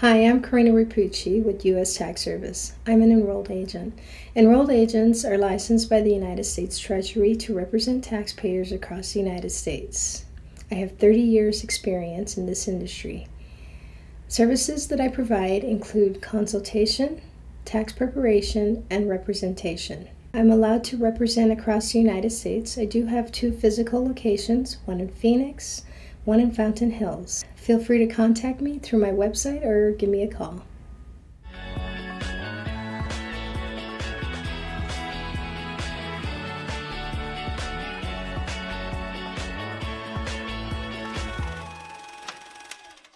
Hi, I'm Corinna Repucci with U.S. Tax Service. I'm an enrolled agent. Enrolled agents are licensed by the United States Treasury to represent taxpayers across the United States. I have 30 years' experience in this industry. Services that I provide include consultation, tax preparation, and representation. I'm allowed to represent across the United States. I do have two physical locations, one in Phoenix, one in Fountain Hills. Feel free to contact me through my website or give me a call.